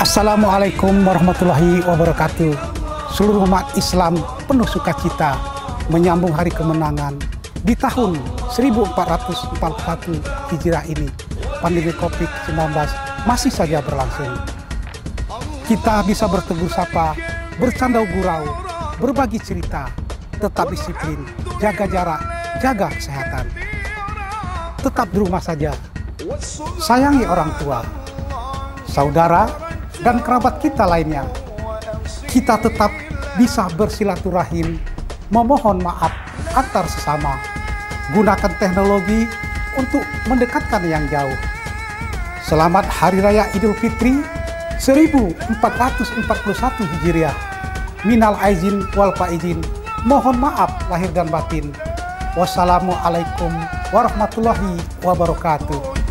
Assalamualaikum warahmatullahi wabarakatuh. Seluruh umat Islam penuh sukacita menyambung hari kemenangan di tahun 1441 Hijrah ini. Pandemi Covid-19 masih saja berlangsung. Kita bisa bertegur sapa, bercanda gurau, berbagi cerita, tetap disiplin, jaga jarak, jaga kesehatan. Tetap di rumah saja. Sayangi orang tua, saudara, dan kerabat kita lainnya. Kita tetap bisa bersilaturahim, memohon maaf antar sesama. Gunakan teknologi untuk mendekatkan yang jauh. Selamat Hari Raya Idul Fitri 1441 Hijriah. Minal aizin wal faizin. Mohon maaf lahir dan batin. Wassalamualaikum warahmatullahi wabarakatuh.